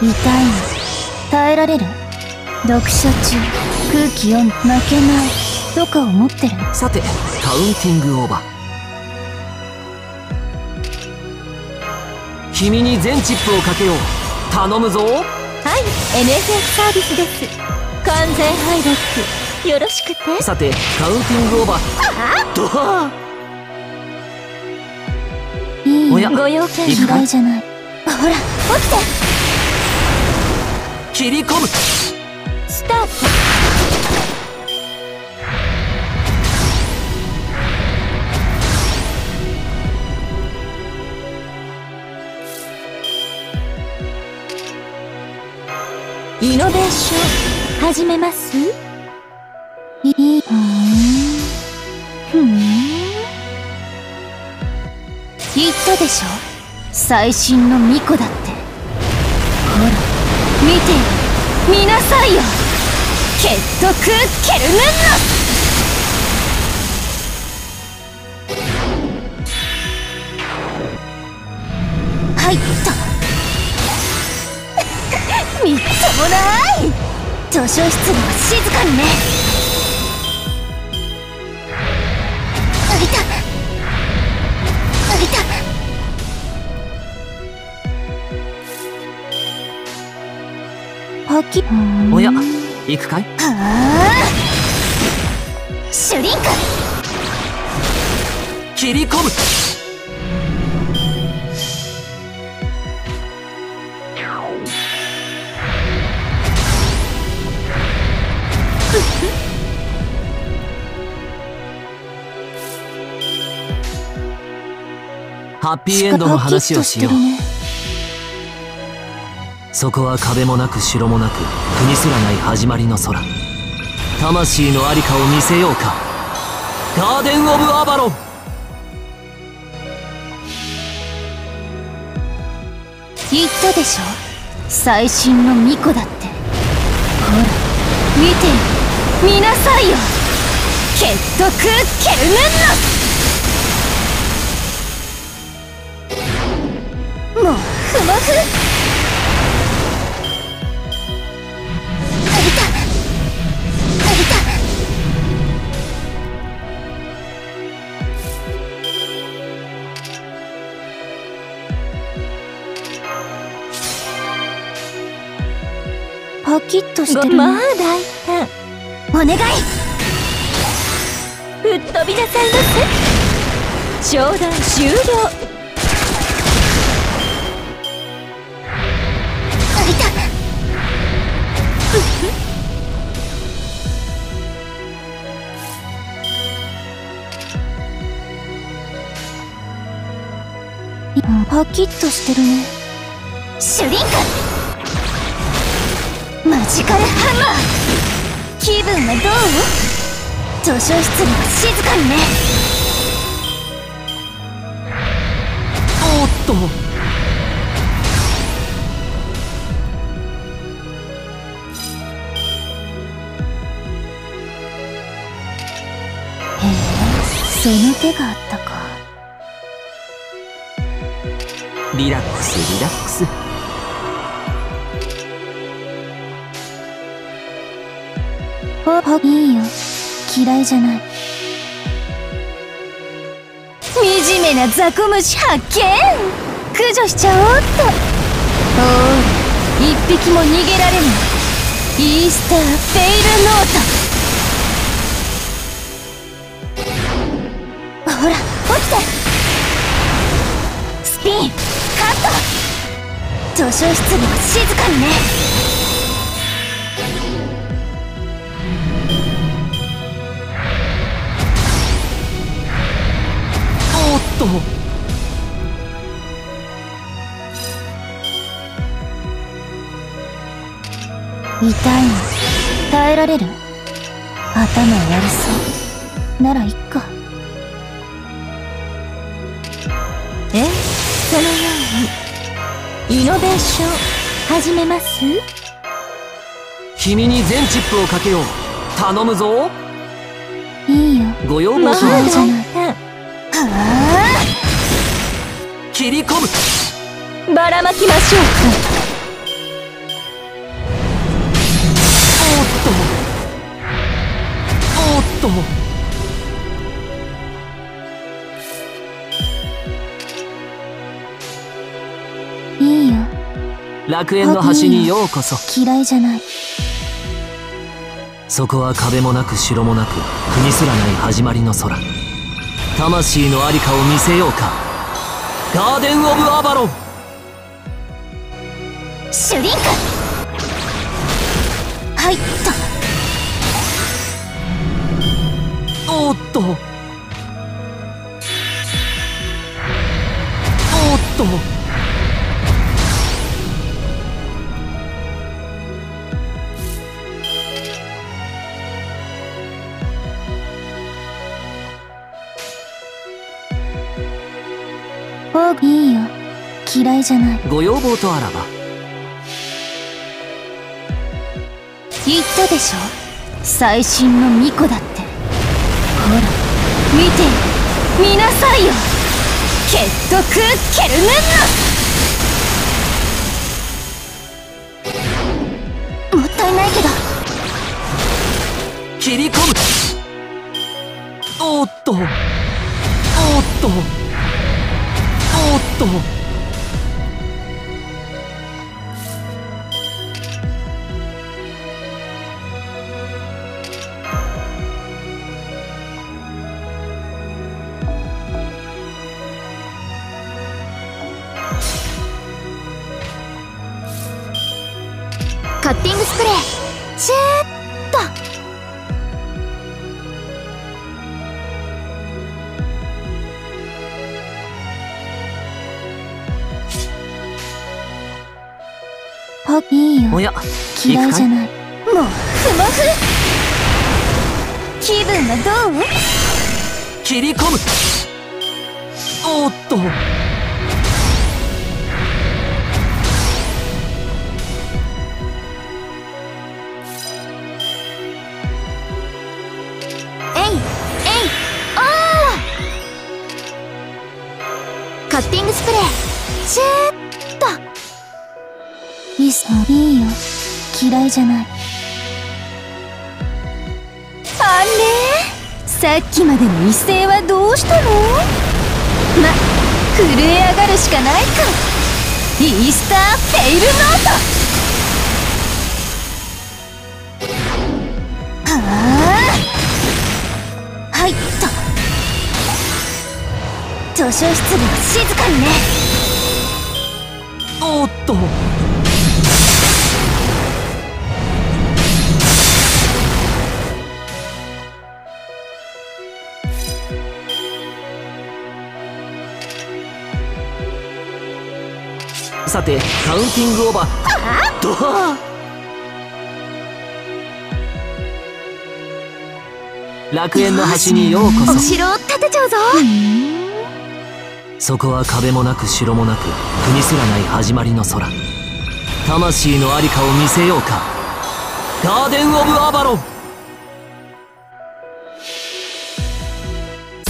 痛いの。耐えられる？読書中空気読む負けないとか思ってる？さてカウンティングオーバー。君に全チップをかけよう。頼むぞ。はい NFS サービスです。完全ハイロックよろしくて。さてカウンティングオーバー。ドハいいご用件行くか嫌いじゃない。ほら起きて切り込む。スタート。イノベーション始めます？いいふん。言ったでしょ？最新の巫女だって。見て見なさいよ。ケットクケルヌンノ入った。みっともない。図書室では静かにね。はきおや行くかい？はあ。シュリンク切り込む。ハッピーエンドの話をしようそこは壁もなく城もなく国すらない始まりの空。魂のありかを見せようか。ガーデン・オブ・アバロン。言ったでしょ？最新の巫女だって。ほら見て。見なさいよ。ケットクーケルヌンノもうふもふパキッとしてる。ねまあ大胆。お願い。吹っ飛びなさいませ。商談終了。浮いた。パキッとしてるね。シュリンクマジカルハンマー。気分はどう？図書室には静かにね。おっと。へえその手があったか。リラックスリラックスパパいいよ嫌いじゃない惨めな雑魚虫発見駆除しちゃおうっとおい一匹も逃げられないイースター・フェイルノートほら起きてスピンカット図書室には静かにねと。痛いの。耐えられる？頭悪そう。ならいっか。え？えそのようにイノベーション始めます？君に全チップをかけよう。頼むぞ。いいよ。ご要まあ望書そうじゃない。大は切り込む。ばらまきましょうおっとも。おっとも。いいよ。楽園の端にようこそ。嫌いじゃない。そこは壁もなく城もなく国すらない始まりの空。魂の在りかを見せようか。ガーデン・オブ・アバロン。シュリンク。はいっおっと。おっと嫌いじゃない。ご要望とあらば。言ったでしょ？最新の巫女だって。ほら見て。見なさいよ。ケットクッケルヌンヌもったいないけど。切り込む。おっと。おっと。おっとカッティングスプレー。チェーっと。パいいよ。おや嫌いじゃない。もうふもふ気分はどう？切り込む。おっとスプレーシューっと。いいさいいよ。嫌いじゃない。あれ？さっきまでの威勢はどうしたの？ま震え上がるしかないか。イースターフェイルノート。と図書室では静かにね。おっと。さてカウンティングオーバー。と楽園の端にようこそ。お城を建てちゃうぞそこは壁もなく城もなく国すらない始まりの空。魂のありかを見せようか。ガーデン・オブ・アバロン。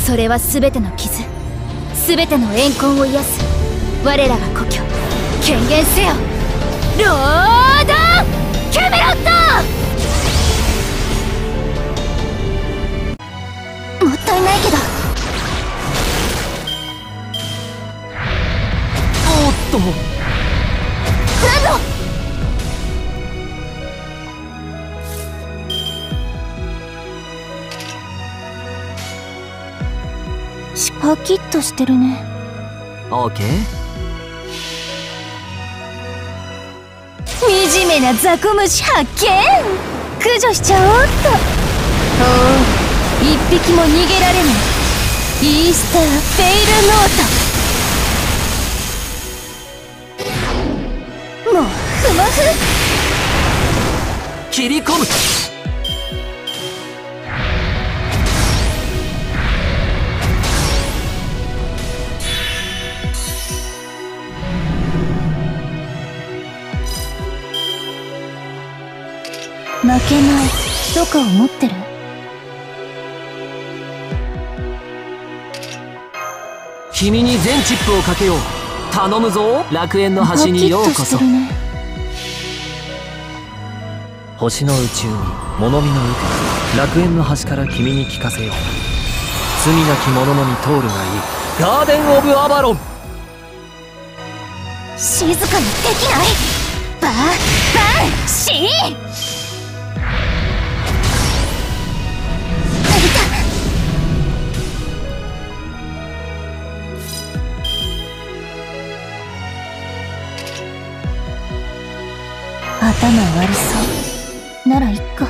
それは全ての傷全ての怨恨を癒す。我らが故郷権限せよ。ロードとしてるね。オーケー？惨めな雑魚虫発見！駆除しちゃおうっと。おお一匹も逃げられない。イースターフェイルノート。もうふもふ。切り込む負けないとか思ってる？君に全チップをかけよう。頼むぞ。楽園の端にようこそ。ね星の宇宙に物見の雨天楽園の端から君に聞かせよう。罪なき者のみ通るがいい。ガーデン・オブ・アバロン。静かにできない？バーバーシー頭悪そう。ならいっか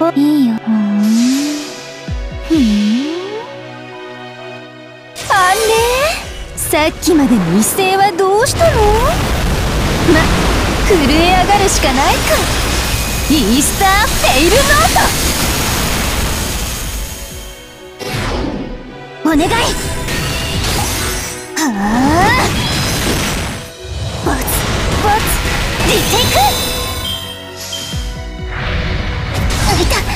おいいよ。ふん。ふん。あれ？さっきまでの威勢はどうしたの？ま震え上がるしかないか。イースターフェイルノート。お願い。はあ？ーツリテイク浮いた